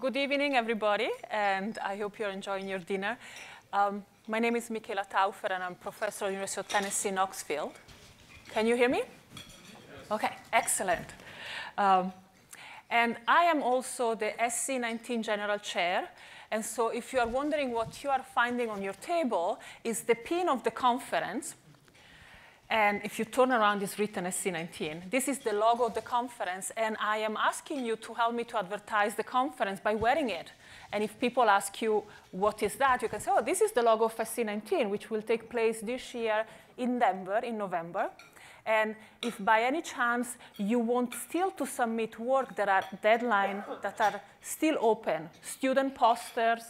good evening, everybody, and I hope you're enjoying your dinner. Um, my name is Michela Taufer, and I'm professor at the University of Tennessee, Knoxville. Can you hear me? Okay, excellent. Um, and I am also the SC19 General Chair. And so if you are wondering what you are finding on your table is the pin of the conference. And if you turn around, it's written SC19. This is the logo of the conference, and I am asking you to help me to advertise the conference by wearing it. And if people ask you, what is that, you can say, oh, this is the logo of SC19, which will take place this year in Denver in November. And if by any chance you want still to submit work, there are deadlines that are still open, student posters,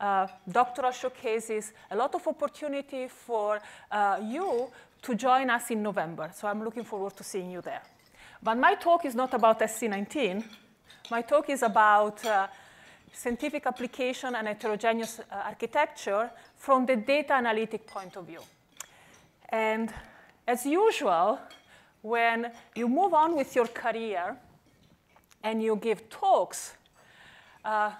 uh, doctoral showcases, a lot of opportunity for uh, you to join us in November. So I'm looking forward to seeing you there. But my talk is not about SC19. My talk is about uh, scientific application and heterogeneous uh, architecture from the data analytic point of view. And as usual, when you move on with your career and you give talks, uh,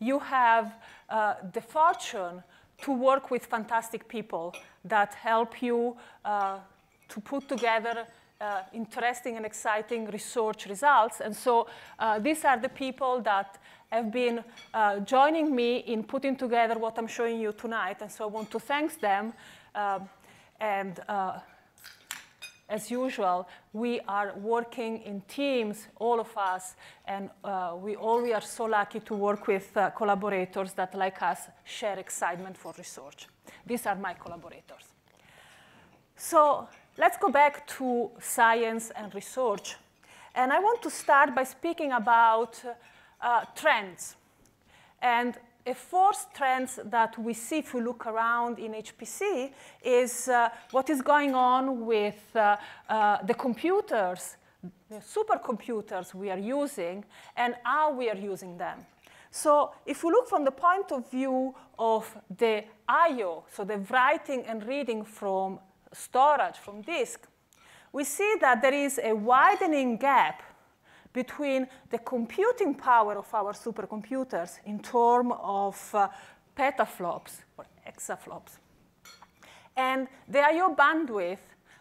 you have uh, the fortune to work with fantastic people that help you uh, to put together uh, interesting and exciting research results. And so uh, these are the people that have been uh, joining me in putting together what I'm showing you tonight. And so I want to thank them. Um, and uh, as usual, we are working in teams, all of us, and uh, we all we are so lucky to work with collaborators that, like us, share excitement for research. These are my collaborators. So let's go back to science and research. And I want to start by speaking about uh, trends. And a fourth trend that we see if we look around in HPC is uh, what is going on with uh, uh, the computers, the supercomputers we are using, and how we are using them. So if we look from the point of view of the I.O., so the writing and reading from storage, from disk, we see that there is a widening gap between the computing power of our supercomputers in terms of uh, petaflops or exaflops, and the I.O. bandwidth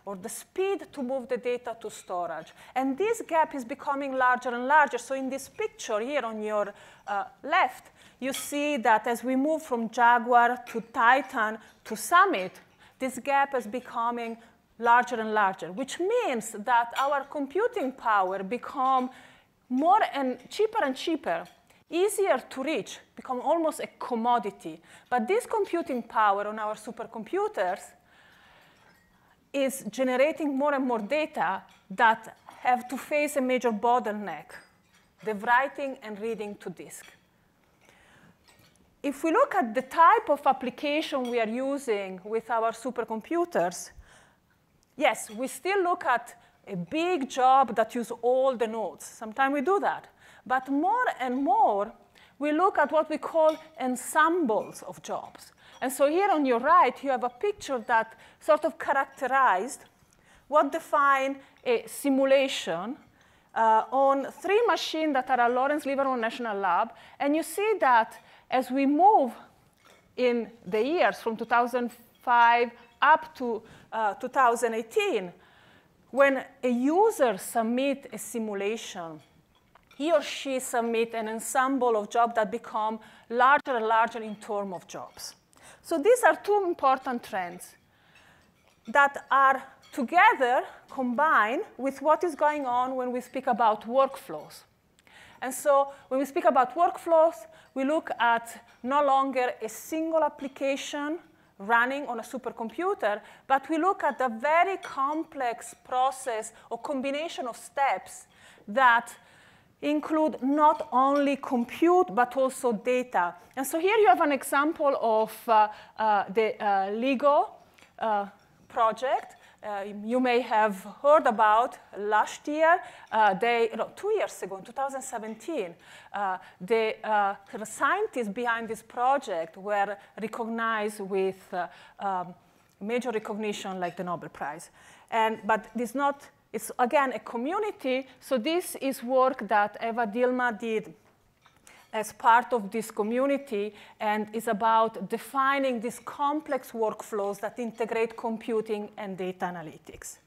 or the speed to move the data to storage. And this gap is becoming larger and larger. So in this picture here on your uh, left, you see that as we move from Jaguar to Titan to Summit, this gap is becoming larger and larger, which means that our computing power become more and cheaper and cheaper, easier to reach, become almost a commodity. But this computing power on our supercomputers is generating more and more data that have to face a major bottleneck, the writing and reading to disk. If we look at the type of application we are using with our supercomputers, yes, we still look at a big job that use all the nodes. Sometimes we do that. But more and more, we look at what we call ensembles of jobs. And so here on your right, you have a picture that sort of characterized what define a simulation uh, on three machines that are at Lawrence Livermore National Lab. And you see that as we move in the years from 2005 up to uh, 2018, when a user submit a simulation, he or she submit an ensemble of jobs that become larger and larger in terms of jobs. So these are two important trends that are together combined with what is going on when we speak about workflows. And so when we speak about workflows, we look at no longer a single application running on a supercomputer, but we look at a very complex process or combination of steps that include not only compute, but also data. And so here you have an example of uh, uh, the uh, LIGO uh, project. Uh, you may have heard about last year, uh, they, no, two years ago, in 2017, uh, the, scientists behind this project were recognized with um, major recognition like the Nobel Prize. And, but it's not, it's again a community, so this is work that Ewa Deelman did as part of this community and is about defining these complex workflows that integrate computing and data analytics.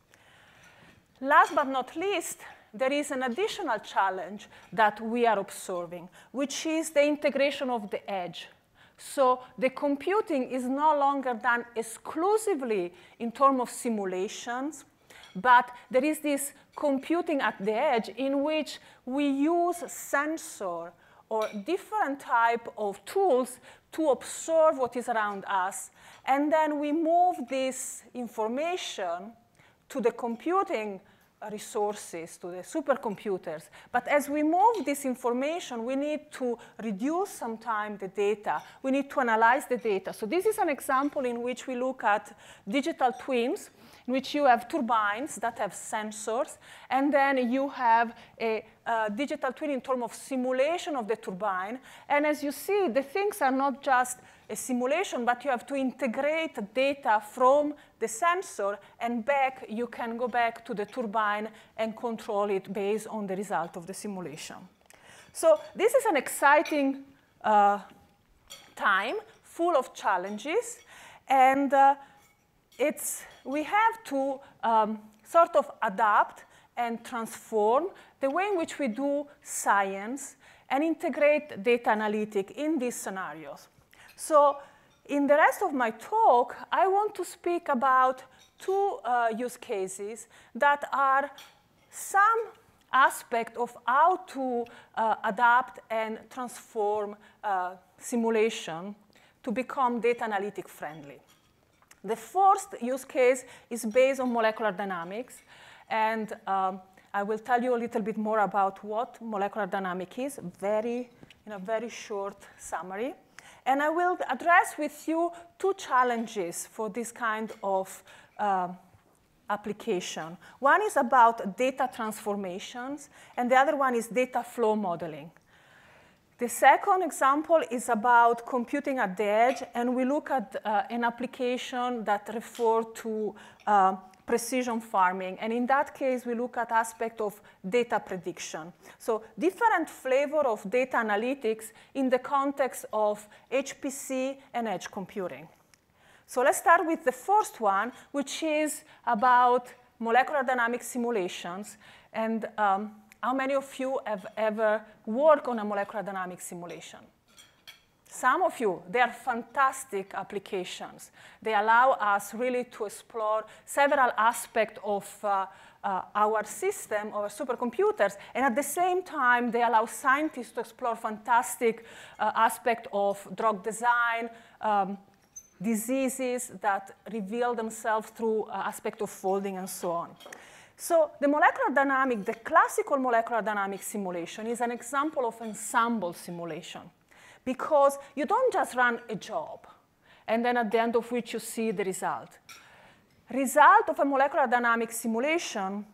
Last but not least, there is an additional challenge that we are observing, which is the integration of the edge. So the computing is no longer done exclusively in terms of simulations, but there is this computing at the edge in which we use sensor or different type of tools to observe what is around us. And then we move this information to the computing resources, to the supercomputers. But as we move this information, we need to reduce sometimes the data. We need to analyze the data. So this is an example in which we look at digital twins, in which you have turbines that have sensors, and then you have a, digital twin in terms of simulation of the turbine. And as you see, the things are not just a simulation, but you have to integrate data from the sensor and back, you can go back to the turbine and control it based on the result of the simulation. So this is an exciting uh, time full of challenges. And uh, it's, we have to um, sort of adapt and transform the way in which we do science and integrate data analytic in these scenarios. So in the rest of my talk, I want to speak about two uh, use cases that are some aspect of how to uh, adapt and transform uh, simulation to become data analytic friendly. The first use case is based on molecular dynamics, and um, I will tell you a little bit more about what molecular dynamics is, very, in a very short summary. And I will address with you two challenges for this kind of uh, application. One is about data transformations, and the other one is data flow modeling. The second example is about computing at the edge, and we look at uh, an application that refers to uh, precision farming. And in that case, we look at aspect of data prediction. So different flavor of data analytics in the context of HPC and edge computing. So let's start with the first one, which is about molecular dynamic simulations. And um, how many of you have ever worked on a molecular dynamics simulation? Some of you, they are fantastic applications. They allow us really to explore several aspects of uh, uh, our system, our supercomputers, and at the same time, they allow scientists to explore fantastic uh, aspects of drug design, um, diseases that reveal themselves through uh, aspect of folding and so on. So the molecular dynamic, the classical molecular dynamic simulation is an example of ensemble simulation because you don't just run a job and then at the end of which you see the result. Result of a molecular dynamic simulation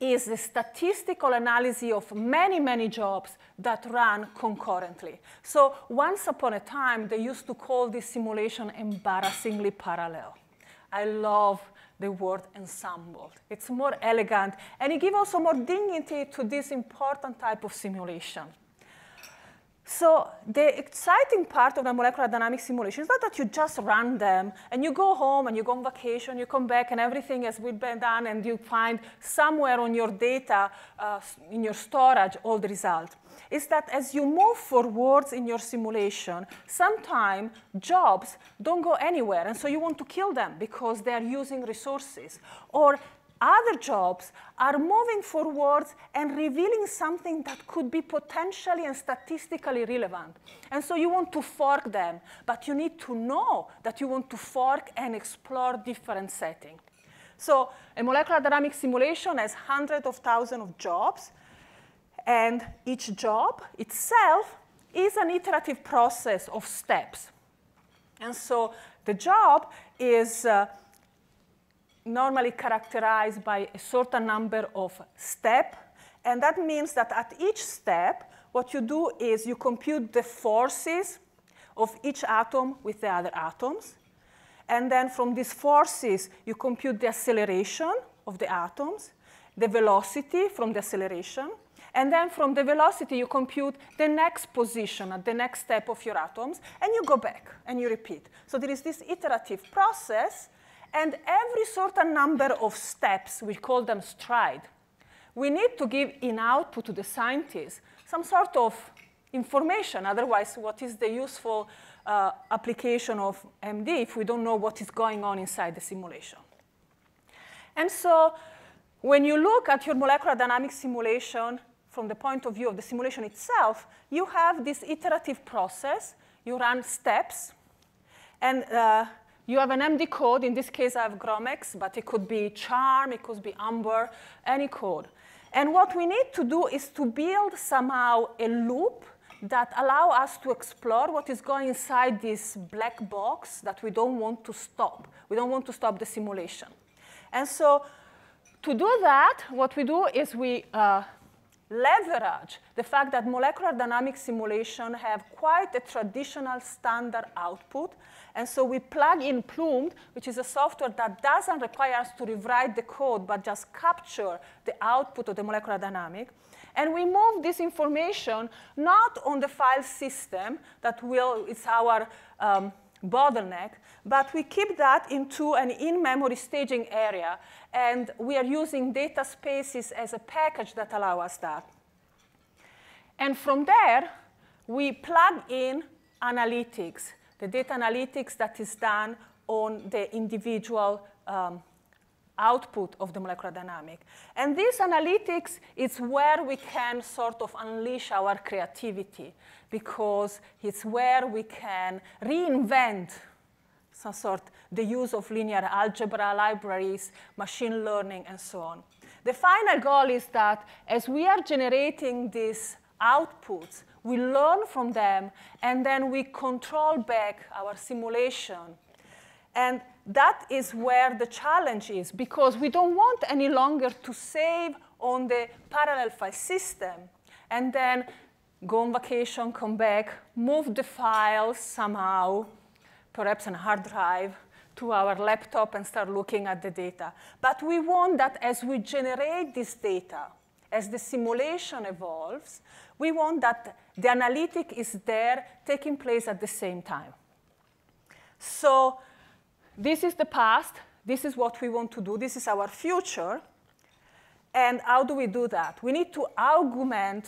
is the statistical analysis of many, many jobs that run concurrently. So once upon a time, they used to call this simulation embarrassingly parallel. I love the word ensemble. It's more elegant, and it gives also more dignity to this important type of simulation. So the exciting part of the molecular dynamics simulation is not that you just run them and you go home and you go on vacation, you come back and everything has been done and you find somewhere on your data, uh, in your storage, all the results. Is that as you move forwards in your simulation, sometimes jobs don't go anywhere and so you want to kill them because they are using resources. Or other jobs are moving forwards and revealing something that could be potentially and statistically relevant. And so you want to fork them, but you need to know that you want to fork and explore different settings. So a molecular dynamic simulation has hundreds of thousands of jobs, and each job itself is an iterative process of steps. And so the job is uh, normally characterized by a certain number of steps. And that means that at each step, what you do is you compute the forces of each atom with the other atoms. And then from these forces, you compute the acceleration of the atoms, the velocity from the acceleration, And then from the velocity, you compute the next position at the next step of your atoms, and you go back and you repeat. So there is this iterative process, and every certain number of steps, we call them stride, we need to give in output to the scientists some sort of information. Otherwise, what is the useful uh, application of MD if we don't know what is going on inside the simulation? And so when you look at your molecular dynamics simulation from the point of view of the simulation itself, you have this iterative process. You run steps. And uh, you have an MD code. In this case, I have GROMACS, but it could be CHARMM, it could be AMBER, any code. And what we need to do is to build somehow a loop that allow us to explore what is going inside this black box that we don't want to stop. We don't want to stop the simulation. And so to do that, what we do is we uh, leverage the fact that molecular dynamic simulation have quite a traditional standard output. And so we plug in Plumed, which is a software that doesn't require us to rewrite the code, but just capture the output of the molecular dynamic. And we move this information not on the file system that will, it's our um, bottleneck, but we keep that into an in-memory staging area, and we are using DataSpaces as a package that allow us that. And from there, we plug in analytics, the data analytics that is done on the individual um, output of the molecular dynamic. And this analytics is where we can sort of unleash our creativity because it's where we can reinvent some sort the use of linear algebra libraries, machine learning, and so on. The final goal is that as we are generating these outputs, we learn from them, and then we control back our simulation. And that is where the challenge is, because we don't want any longer to save on the parallel file system and then go on vacation, come back, move the files somehow, perhaps on a hard drive, to our laptop and start looking at the data. But we want that as we generate this data, as the simulation evolves, we want that the analytic is there taking place at the same time. So this is the past. This is what we want to do. This is our future. And how do we do that? We need to augment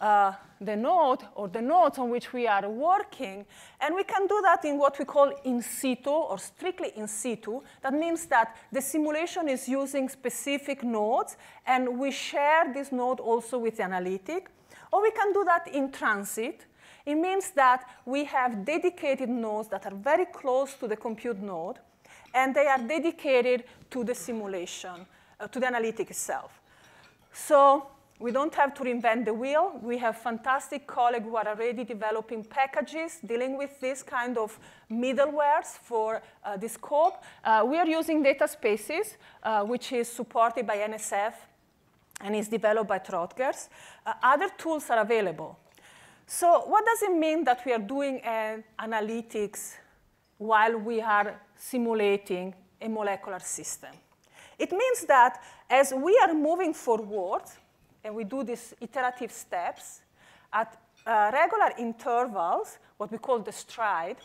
uh, the node or the nodes on which we are working. And we can do that in what we call in situ or strictly in situ. That means that the simulation is using specific nodes, and we share this node also with the analytic. Or we can do that in transit. It means that we have dedicated nodes that are very close to the compute node, and they are dedicated to the simulation, uh, to the analytic itself. So we don't have to reinvent the wheel. We have fantastic colleagues who are already developing packages dealing with this kind of middlewares for uh, this scope. Uh, we are using DataSpaces, uh, which is supported by NSF and is developed by Rutgers. Uh, other tools are available. So what does it mean that we are doing analytics while we are simulating a molecular system? It means that as we are moving forward, and we do these iterative steps, at uh, regular intervals, what we call the stride,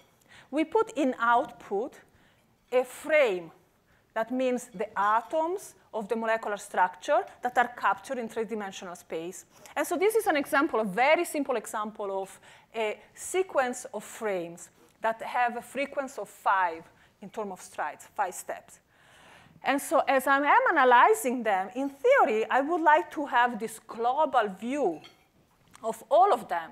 we put in output a frame. That means the atoms of the molecular structure that are captured in three-dimensional space. And so this is an example, a very simple example of a sequence of frames that have a frequency of five in terms of strides, five steps. And so as I am analyzing them, in theory, I would like to have this global view of all of them.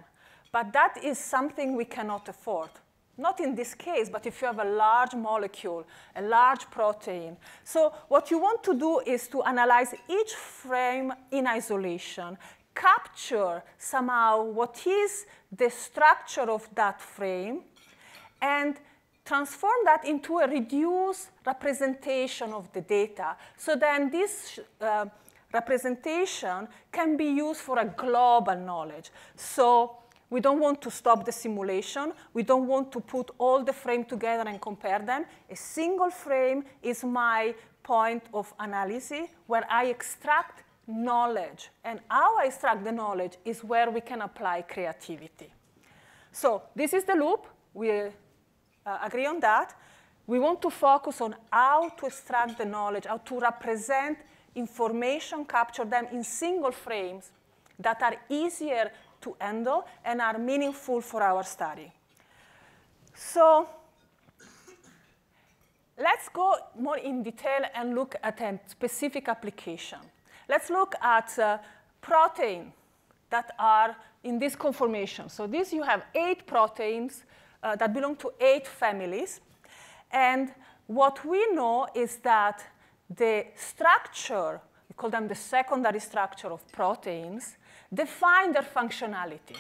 But that is something we cannot afford. Not in this case, but if you have a large molecule, a large protein. So what you want to do is to analyze each frame in isolation, capture somehow what is the structure of that frame, and transform that into a reduced representation of the data. So then this uh, representation can be used for a global knowledge. So we don't want to stop the simulation. We don't want to put all the frame together and compare them. A single frame is my point of analysis where I extract knowledge. And how I extract the knowledge is where we can apply creativity. So this is the loop. We uh, agree on that. We want to focus on how to extract the knowledge, how to represent information, capture them in single frames that are easier to handle and are meaningful for our study. So let's go more in detail and look at a specific application. Let's look at uh, protein that are in this conformation. So this you have eight proteins uh, that belong to eight families. And what we know is that the structure, we call them the secondary structure of proteins, define their functionality.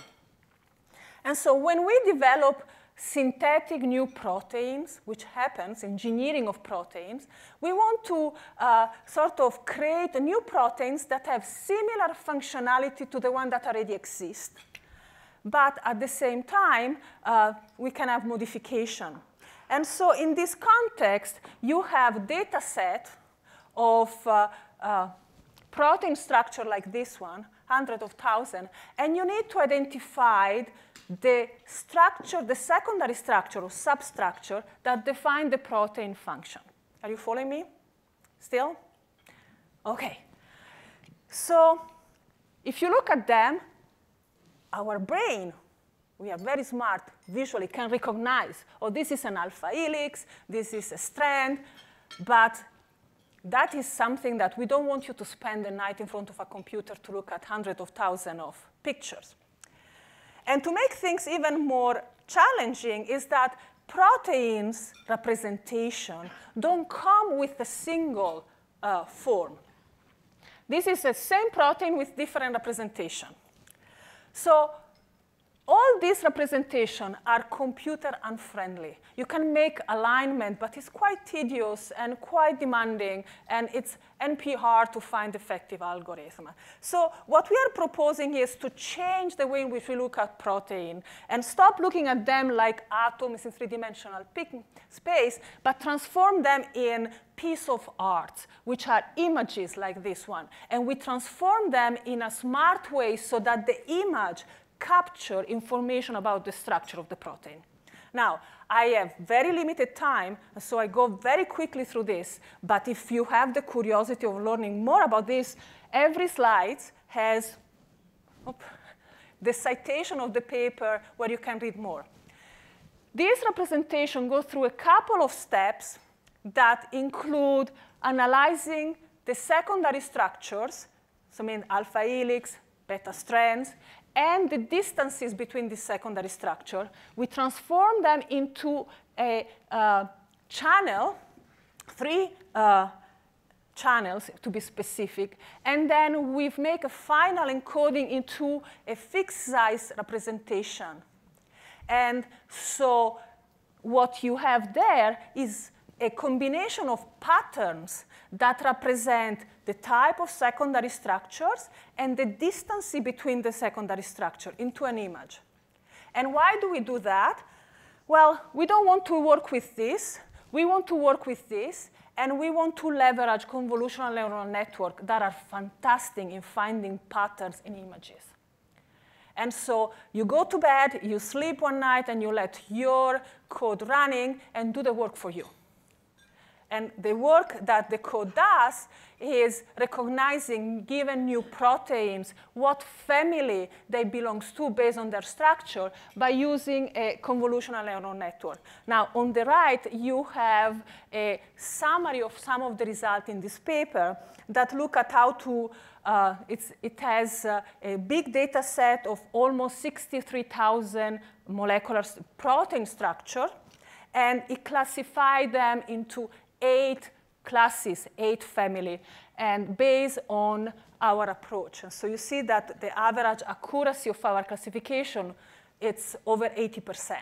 And so when we develop synthetic new proteins, which happens, engineering of proteins, we want to uh, sort of create new proteins that have similar functionality to the one that already exist. But at the same time, uh, we can have modification. And so in this context, you have data set of uh, uh protein structure like this one, hundred of thousand, and you need to identify the structure, the secondary structure or substructure that define the protein function. Are you following me still? Okay. So if you look at them, our brain, we are very smart, visually can recognize, oh, this is an alpha helix, this is a strand, but that is something that we don't want you to spend the night in front of a computer to look at hundreds of thousands of pictures. And to make things even more challenging is that proteins representation don't come with a single uh, form. This is the same protein with different representation. So all these representations are computer unfriendly. You can make alignment, but it's quite tedious and quite demanding, and it's NP hard to find effective algorithm. So what we are proposing is to change the way in which we look at protein and stop looking at them like atoms in three-dimensional space, but transform them in piece of art, which are images like this one. And we transform them in a smart way so that the image capture information about the structure of the protein. Now, I have very limited time, so I go very quickly through this. But if you have the curiosity of learning more about this, every slide has op, the citation of the paper where you can read more. This representation goes through a couple of steps that include analyzing the secondary structures, so I mean alpha helix, beta strands, and the distances between the secondary structure, we transform them into a uh, channel, three uh, channels to be specific, and then we make a final encoding into a fixed size representation. And so what you have there is a combination of patterns that represent the type of secondary structures and the distance between the secondary structure into an image. And why do we do that? Well, we don't want to work with this. We want to work with this, and we want to leverage convolutional neural network that are fantastic in finding patterns in images. And so you go to bed, you sleep one night, and you let your code running and do the work for you. And the work that the code does is recognizing, given new proteins, what family they belong to based on their structure by using a convolutional neural network. Now, on the right, you have a summary of some of the results in this paper that look at how to, uh, it has uh, a big data set of almost 63,000 molecular protein structure, and it classified them into eight classes, eight family, and based on our approach. So you see that the average accuracy of our classification, it's over 80%.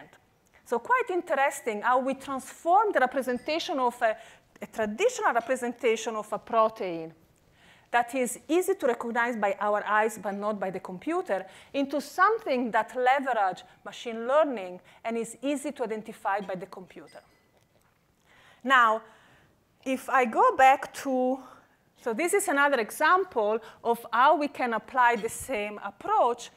So quite interesting how we transform the representation of a, a traditional representation of a protein that is easy to recognize by our eyes but not by the computer into something that leverage machine learning and is easy to identify by the computer. Now, if I go back to So this is another example of how we can apply the same approach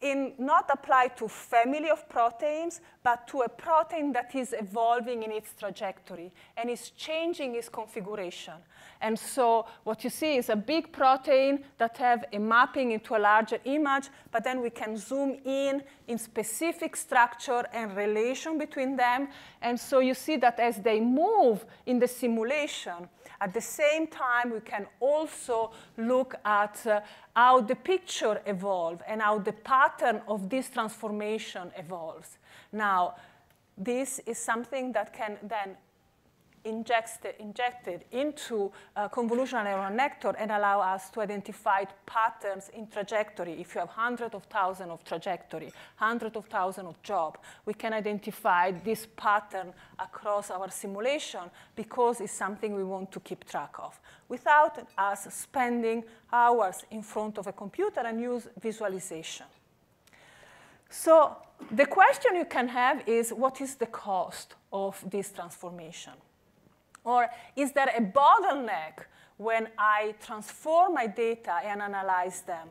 in not apply to family of proteins, but to a protein that is evolving in its trajectory and is changing its configuration. And so what you see is a big protein that have a mapping into a larger image, but then we can zoom in in specific structure and relation between them. And so you see that as they move in the simulation, at the same time, we can also look at uh, how the picture evolves and how the pattern of this transformation evolves. Now, this is something that can then injected, injected into a convolutional neural network and allow us to identify patterns in trajectory. If you have hundreds of thousands of trajectory, hundreds of thousands of job, we can identify this pattern across our simulation because it's something we want to keep track of without us spending hours in front of a computer and use visualization. So the question you can have is, what is the cost of this transformation? Or is there a bottleneck when I transform my data and analyze them?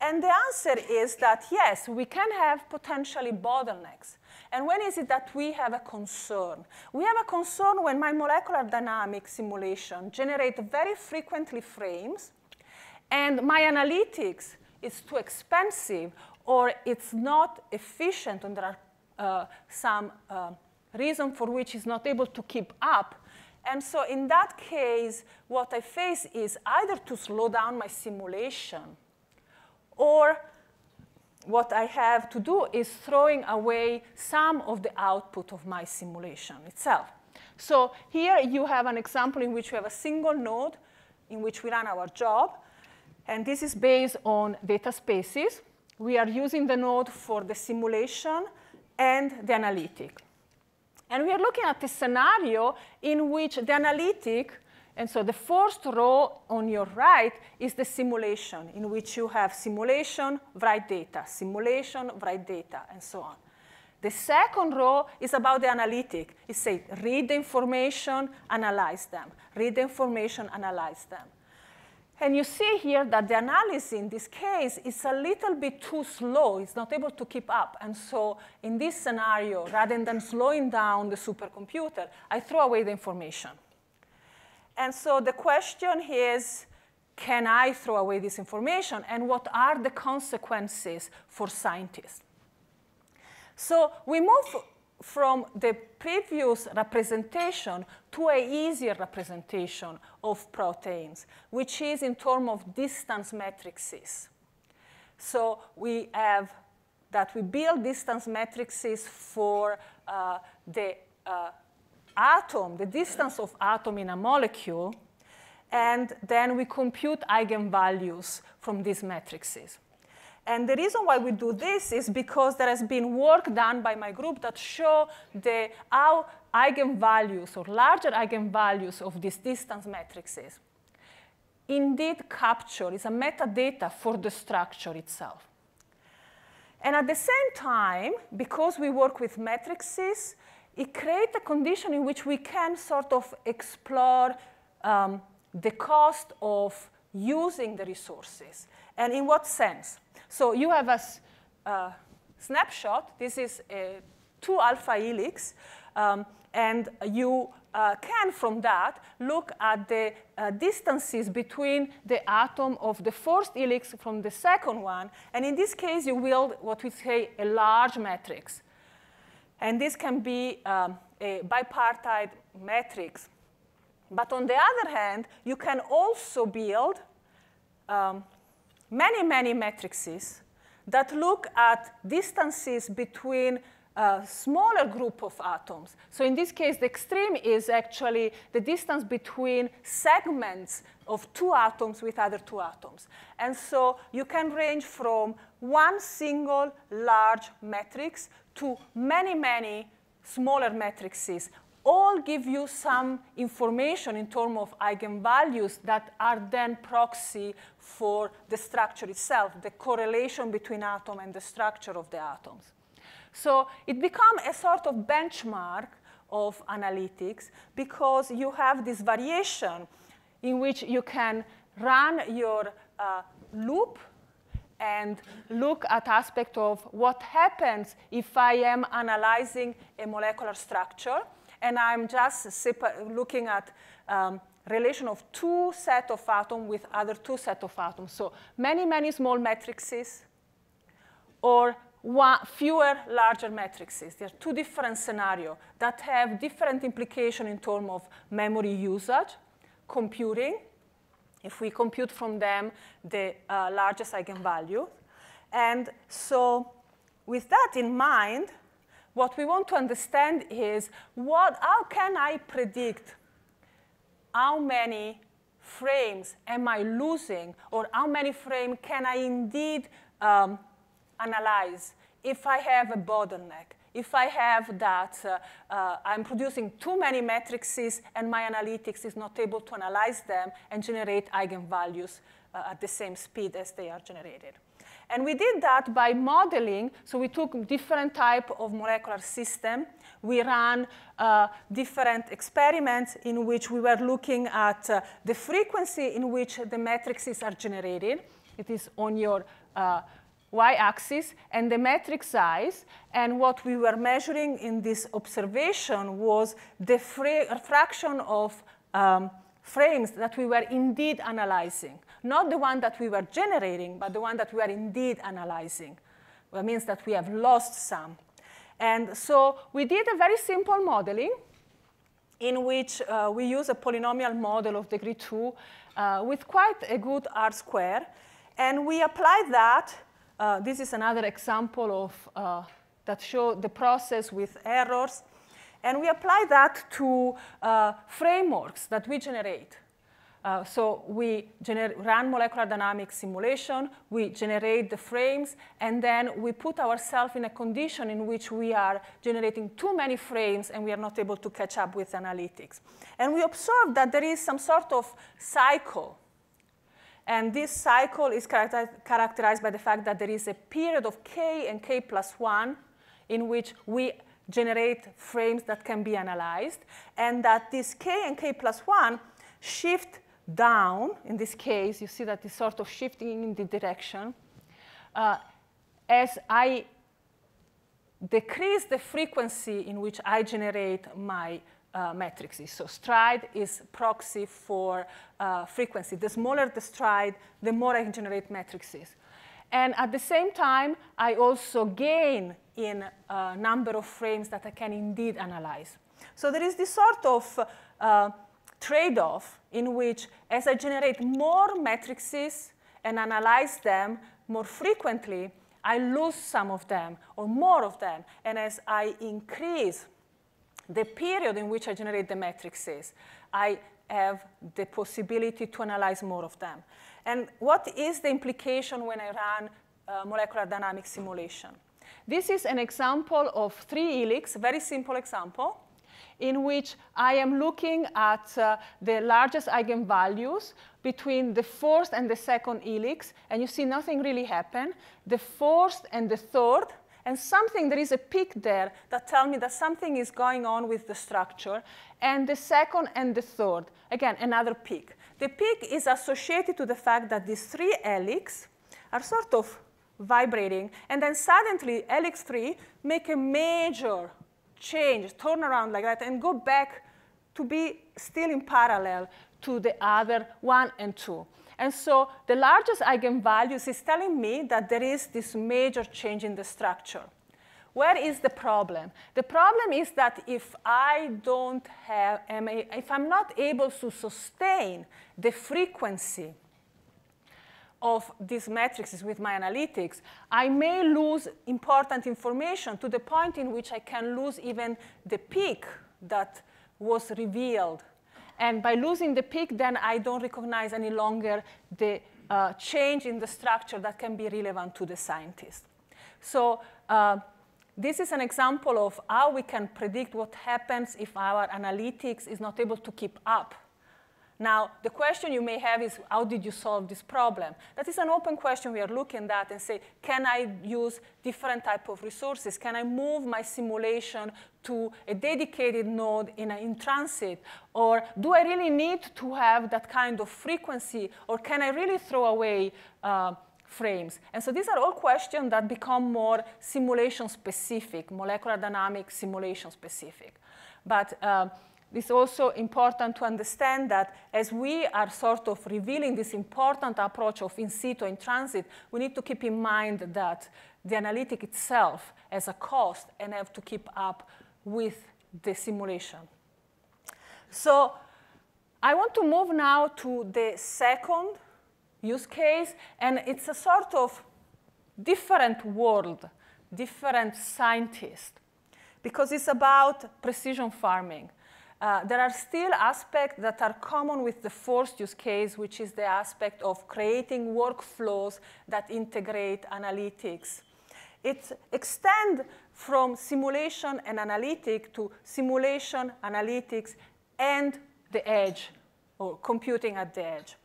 And the answer is that yes, we can have potentially bottlenecks. And when is it that we have a concern? We have a concern when my molecular dynamic simulation generate very frequently frames, and my analytics is too expensive, or it's not efficient, and there are uh, some uh, reason for which it's not able to keep up and so in that case, what I face is either to slow down my simulation, or what I have to do is throwing away some of the output of my simulation itself. So here you have an example in which we have a single node in which we run our job. And this is based on DataSpaces. We are using the node for the simulation and the analytic. And we are looking at a scenario in which the analytic, and so the first row on your right is the simulation, in which you have simulation, write data, simulation, write data, and so on. The second row is about the analytic. It says read the information, analyze them. Read the information, analyze them. And you see here that the analysis in this case is a little bit too slow. It's not able to keep up. And so in this scenario, rather than slowing down the supercomputer, I throw away the information. And so the question is, can I throw away this information? And what are the consequences for scientists? So we move from the previous representation to an easier representation of proteins, which is in terms of distance matrices. So we have that we build distance matrices for uh, the uh, atom, the distance of atom in a molecule, and then we compute eigenvalues from these matrices. And the reason why we do this is because there has been work done by my group that show the, how eigenvalues or larger eigenvalues of these distance matrices indeed capture, is a metadata for the structure itself. And at the same time, because we work with matrices, it creates a condition in which we can sort of explore um, the cost of using the resources. And in what sense? So you have a uh, snapshot. This is a two alpha helix. Um, and you uh, can, from that, look at the uh, distances between the atom of the first helix from the second one. And in this case, you build what we say a large matrix. And this can be um, a bipartite matrix. But on the other hand, you can also build um, many, many matrices that look at distances between a smaller group of atoms. So in this case, the extreme is actually the distance between segments of two atoms with other two atoms. And so you can range from one single large matrix to many, many smaller matrices all give you some information in terms of eigenvalues that are then proxy for the structure itself, the correlation between atom and the structure of the atoms. So it becomes a sort of benchmark of analytics because you have this variation in which you can run your uh, loop and look at aspect of what happens if I am analyzing a molecular structure and I'm just looking at um, relation of two set of atoms with other two set of atoms. So many, many small matrices or one, fewer larger matrices. There are two different scenarios that have different implications in terms of memory usage, computing, if we compute from them the uh, largest eigenvalue. And so with that in mind, what we want to understand is what, how can I predict how many frames am I losing or how many frames can I indeed um, analyze if I have a bottleneck, if I have that uh, uh, I'm producing too many matrices and my analytics is not able to analyze them and generate eigenvalues uh, at the same speed as they are generated. And we did that by modeling. So we took different type of molecular system. We ran uh, different experiments in which we were looking at uh, the frequency in which the matrices are generated. It is on your uh, y-axis and the matrix size. And what we were measuring in this observation was the fraction of um, frames that we were indeed analyzing. Not the one that we were generating, but the one that we are indeed analyzing. That means that we have lost some. And so we did a very simple modeling in which uh, we use a polynomial model of degree 2 uh, with quite a good R square. And we applied that uh, this is another example of uh, that show the process with errors. And we apply that to uh, frameworks that we generate. Uh, so we run molecular dynamics simulation, we generate the frames, and then we put ourselves in a condition in which we are generating too many frames and we are not able to catch up with analytics. And we observe that there is some sort of cycle and this cycle is characterized by the fact that there is a period of k and k plus 1 in which we generate frames that can be analyzed, and that this k and k plus 1 shift down. In this case, you see that it's sort of shifting in the direction. Uh, as I decrease the frequency in which I generate my uh, matrices. So stride is proxy for uh, frequency. The smaller the stride, the more I can generate matrices. And at the same time, I also gain in a number of frames that I can indeed analyze. So there is this sort of uh, trade-off in which as I generate more matrices and analyze them more frequently, I lose some of them or more of them. And as I increase the period in which I generate the matrices, I have the possibility to analyze more of them. And what is the implication when I run uh, molecular dynamics simulation? This is an example of three helix, very simple example, in which I am looking at uh, the largest eigenvalues between the first and the second helix, and you see nothing really happen. The fourth and the third and something, there is a peak there that tell me that something is going on with the structure. And the second and the third, again, another peak. The peak is associated to the fact that these three helix are sort of vibrating, and then suddenly helix 3 make a major change, turn around like that, and go back to be still in parallel to the other 1 and 2. And so the largest eigenvalues is telling me that there is this major change in the structure. Where is the problem? The problem is that if I don't have, if I'm not able to sustain the frequency of these matrices with my analytics, I may lose important information to the point in which I can lose even the peak that was revealed and by losing the peak, then I don't recognize any longer the uh, change in the structure that can be relevant to the scientist. So uh, this is an example of how we can predict what happens if our analytics is not able to keep up Now, the question you may have is, how did you solve this problem? That is an open question we are looking at and say, can I use different type of resources? Can I move my simulation to a dedicated node in, a, in transit? Or do I really need to have that kind of frequency? Or can I really throw away uh, frames? And so these are all questions that become more simulation specific, molecular dynamic simulation specific. But uh, it's also important to understand that as we are sort of revealing this important approach of in situ in transit, we need to keep in mind that the analytic itself has a cost and have to keep up with the simulation. So I want to move now to the second use case, and it's a sort of different world, different scientist, because it's about precision farming. Uh, there are still aspects that are common with the first use case, which is the aspect of creating workflows that integrate analytics. It extends from simulation and analytic to simulation, analytics, and the edge, or computing at the edge.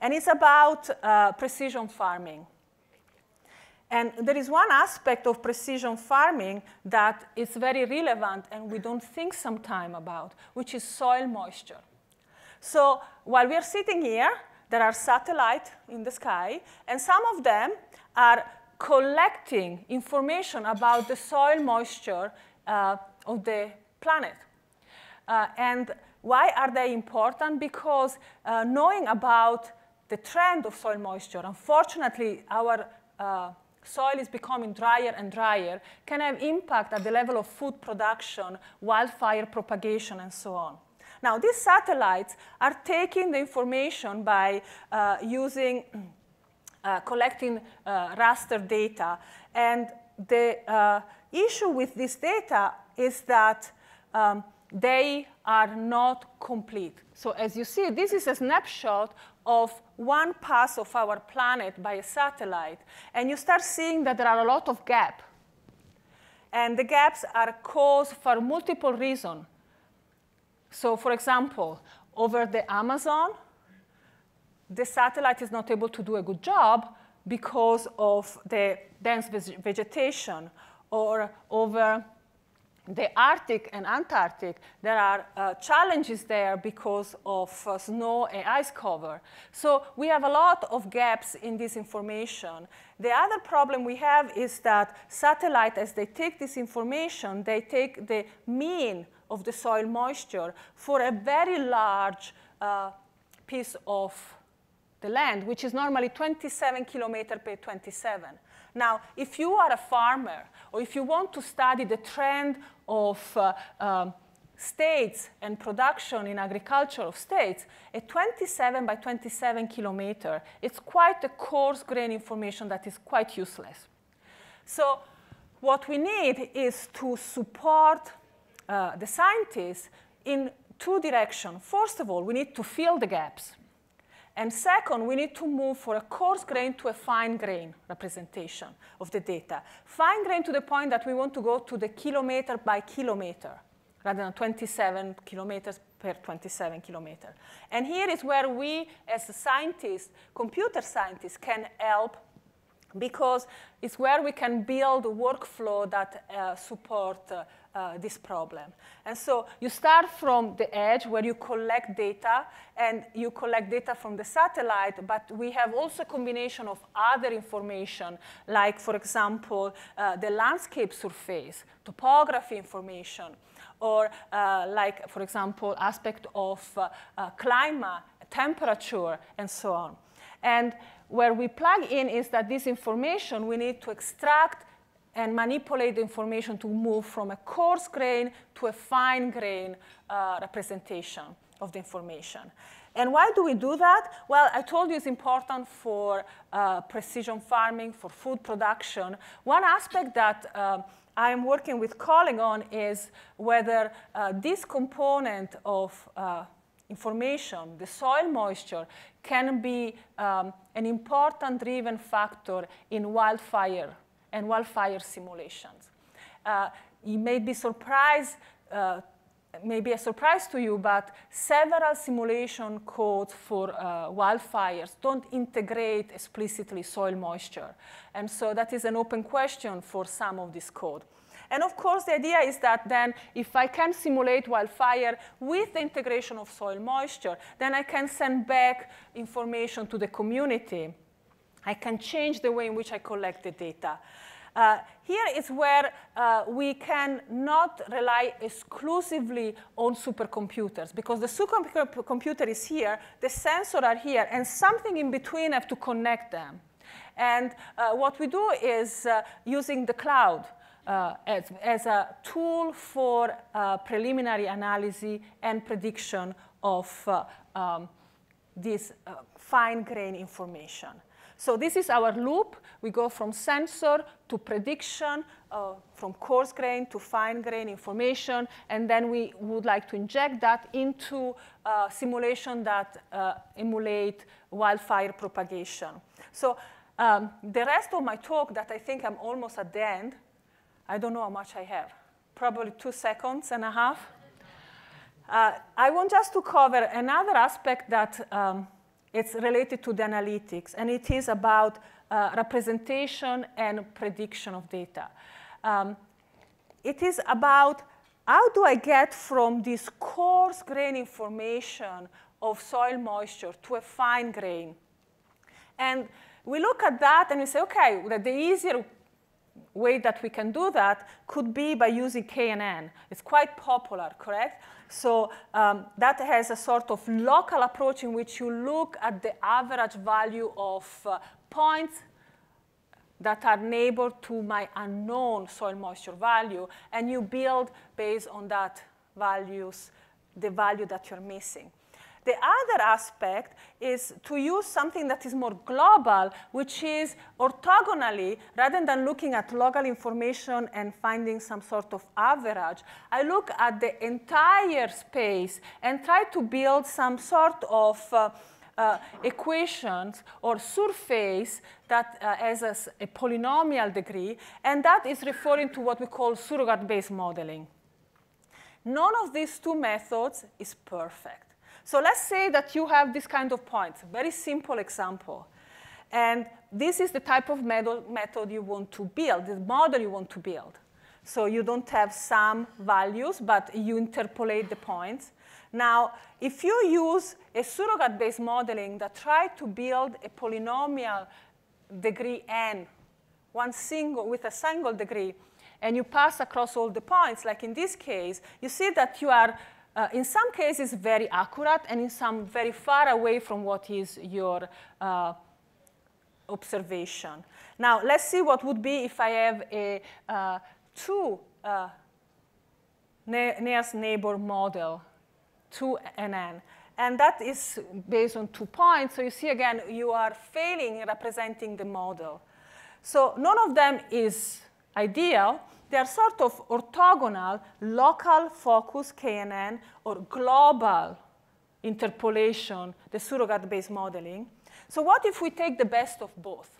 And it's about uh, precision farming. And there is one aspect of precision farming that is very relevant and we don't think sometime about, which is soil moisture. So while we are sitting here, there are satellites in the sky, and some of them are collecting information about the soil moisture uh, of the planet. Uh, and why are they important? Because uh, knowing about the trend of soil moisture, unfortunately, our uh, soil is becoming drier and drier, can have impact at the level of food production, wildfire propagation, and so on. Now, these satellites are taking the information by uh, using, uh, collecting uh, raster data. And the uh, issue with this data is that um, they are not complete. So as you see, this is a snapshot of one pass of our planet by a satellite, and you start seeing that there are a lot of gaps. And the gaps are caused for multiple reasons. So for example, over the Amazon, the satellite is not able to do a good job because of the dense vegetation, or over the Arctic and Antarctic, there are uh, challenges there because of uh, snow and ice cover. So we have a lot of gaps in this information. The other problem we have is that satellites, as they take this information, they take the mean of the soil moisture for a very large uh, piece of the land, which is normally 27 kilometers per 27. Now, if you are a farmer, or if you want to study the trend of uh, um, states and production in agriculture of states, a 27 by 27 kilometer, it's quite a coarse grain information that is quite useless. So what we need is to support uh, the scientists in two directions. First of all, we need to fill the gaps. And second, we need to move from a coarse grain to a fine grain representation of the data. Fine grain to the point that we want to go to the kilometer by kilometer rather than 27 kilometers per 27 kilometer. And here is where we, as scientists, computer scientists, can help because it's where we can build a workflow that uh, support uh, uh, this problem. And so you start from the edge where you collect data, and you collect data from the satellite, but we have also a combination of other information, like, for example, uh, the landscape surface, topography information, or uh, like, for example, aspect of uh, uh, climate, temperature, and so on. And where we plug in is that this information we need to extract and manipulate the information to move from a coarse grain to a fine grain uh, representation of the information. And why do we do that? Well, I told you it's important for uh, precision farming, for food production. One aspect that uh, I'm working with colleagues on is whether uh, this component of uh, information, the soil moisture, can be um, an important driven factor in wildfire and wildfire simulations. Uh, you may be surprised uh, may be a surprise to you, but several simulation codes for uh, wildfires don't integrate explicitly soil moisture. And so that is an open question for some of this code. And of course, the idea is that then if I can simulate wildfire with the integration of soil moisture, then I can send back information to the community. I can change the way in which I collect the data. Uh, here is where uh, we can not rely exclusively on supercomputers because the supercomputer is here, the sensors are here, and something in between have to connect them. And uh, what we do is uh, using the cloud uh, as, as, a tool for uh, preliminary analysis and prediction of um, this fine grain information. So this is our loop. We go from sensor to prediction, uh, from coarse grain to fine grain information, and then we would like to inject that into uh, simulation that uh, emulate wildfire propagation. So um, the rest of my talk that I think I'm almost at the end, I don't know how much I have, probably two seconds and a half. Uh, I want just to cover another aspect that um, it's related to the analytics, and it is about uh, representation and prediction of data. Um, it is about how do I get from this coarse grain information of soil moisture to a fine grain? And we look at that and we say, okay, the easier way that we can do that could be by using KNN. It's quite popular, correct? So um, that has a sort of local approach in which you look at the average value of uh, points that are neighbor to my unknown soil moisture value, and you build based on that values, the value that you're missing. The other aspect is to use something that is more global, which is orthogonally, rather than looking at local information and finding some sort of average, I look at the entire space and try to build some sort of uh, uh, equations or surface that uh, has a, a, polynomial degree, and that is referring to what we call surrogate-based modeling. None of these two methods is perfect. So let's say that you have this kind of points, very simple example. And this is the type of method you want to build, the model you want to build. So you don't have some values, but you interpolate the points. Now, if you use a surrogate-based modeling that try to build a polynomial degree n, one single with a single degree, and you pass across all the points, like in this case, you see that you are uh, in some cases very accurate and in some very far away from what is your uh, observation. Now, let's see what would be if I have a uh, two uh, nearest neighbor model, 2NN. And that is based on two points. So you see, again, you are failing in representing the model. So none of them is ideal they are sort of orthogonal, local focus KNN or global interpolation, the surrogate-based modeling. So what if we take the best of both?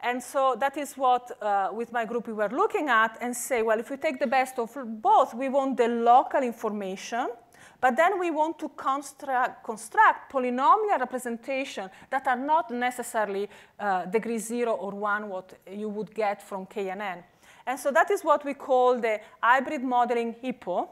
And so that is what, uh, with my group, we were looking at and say, well, if we take the best of both, we want the local information, but then we want to construct, construct polynomial representation that are not necessarily uh, degree zero or one, what you would get from KNN. And so that is what we call the hybrid modeling HIPPO,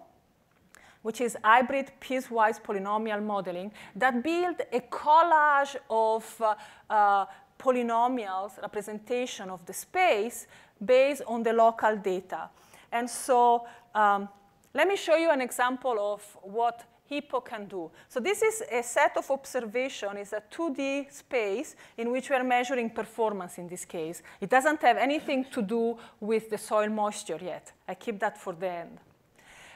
which is hybrid piecewise polynomial modeling that build a collage of uh, uh, polynomials representation of the space based on the local data. And so um, let me show you an example of what Hippo can do. So this is a set of observation. It's a 2D space in which we are measuring performance in this case. It doesn't have anything to do with the soil moisture yet. I keep that for the end.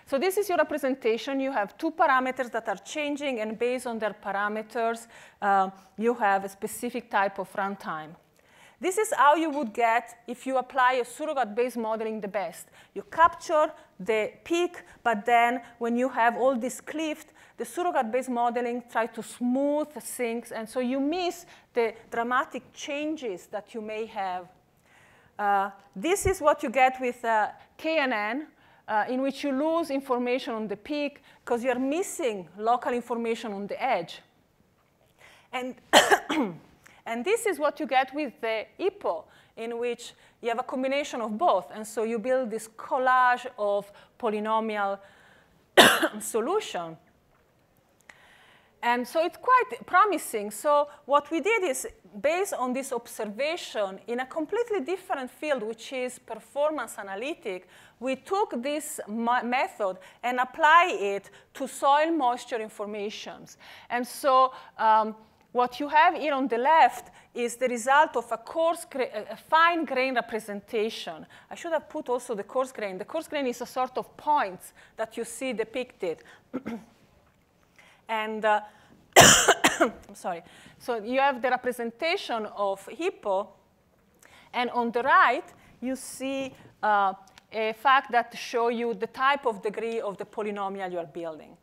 So this is your representation. You have two parameters that are changing, and based on their parameters, uh, you have a specific type of runtime. This is how you would get if you apply a surrogate-based modeling the best. You capture the peak, but then when you have all this cliff, the surrogate-based modeling tries to smooth things, and so you miss the dramatic changes that you may have. Uh, this is what you get with uh, KNN. uh, in which you lose information on the peak because you're missing local information on the edge. And, and this is what you get with the HIPPO, in which you have a combination of both. And so you build this collage of polynomial solution. And so it's quite promising. So what we did is, based on this observation in a completely different field, which is performance analytic, we took this method and apply it to soil moisture informations. And so um, what you have here on the left is the result of a coarse, a fine grain representation. I should have put also the coarse grain. The coarse grain is a sort of points that you see depicted. And uh, I'm sorry. So you have the representation of HIPPO, and on the right, you see uh, a fact that show you the type of degree of the polynomial you are building.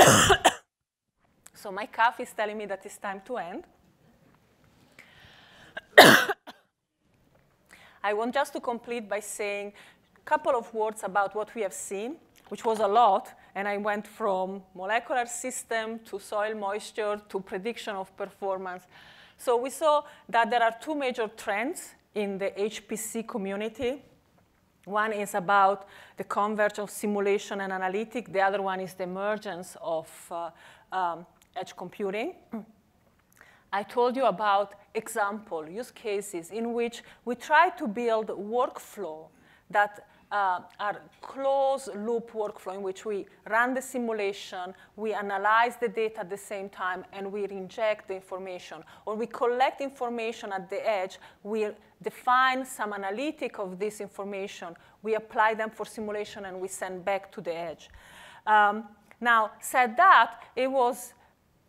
so my cough is telling me that it's time to end. I want just to complete by saying a couple of words about what we have seen, which was a lot, and I went from molecular system to soil moisture to prediction of performance. So we saw that there are two major trends in the HPC community. One is about the convergence of simulation and analytic. The other one is the emergence of uh, um, edge computing. I told you about example, use cases in which we try to build workflow that uh, our closed loop workflow in which we run the simulation, we analyze the data at the same time, and we inject the information. Or we collect information at the edge, we define some analytic of this information, we apply them for simulation, and we send back to the edge. Um, now, said that, it was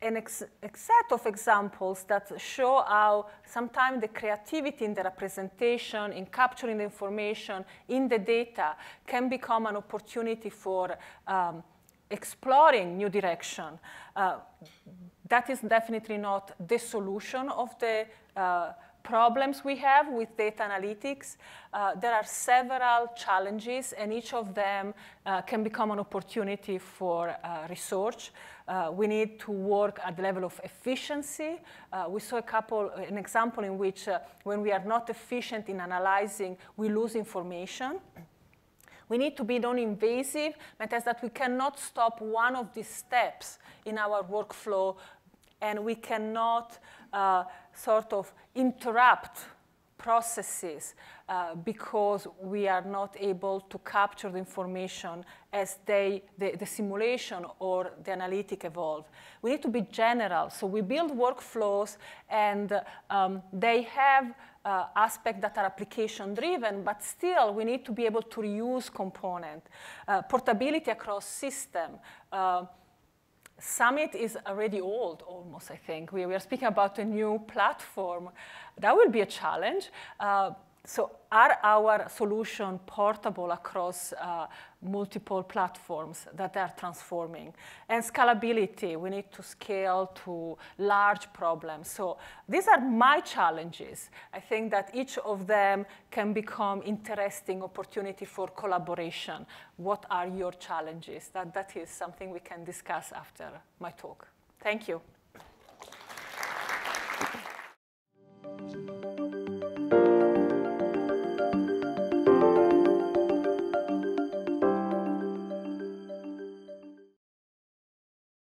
an ex set of examples that show how sometimes the creativity in the representation, in capturing the information, in the data, can become an opportunity for um, exploring new direction. Uh, that is definitely not the solution of the uh, problems we have with data analytics. Uh, there are several challenges, and each of them uh, can become an opportunity for uh, research. Uh, we need to work at the level of efficiency. Uh, we saw a couple, an example in which uh, when we are not efficient in analyzing, we lose information. We need to be non-invasive, means that we cannot stop one of these steps in our workflow, and we cannot uh, sort of interrupt processes uh, because we are not able to capture the information as they, the, the, simulation or the analytic evolve. We need to be general. So we build workflows and um, they have uh, aspects that are application driven, but still we need to be able to reuse component. Uh, portability across system. Summit is already old, almost, I think. We, we, are speaking about a new platform. That will be a challenge. Uh, so are our solution portable across uh, multiple platforms that are transforming? And scalability, we need to scale to large problems. So these are my challenges. I think that each of them can become interesting opportunity for collaboration. What are your challenges? That, that is something we can discuss after my talk. Thank you.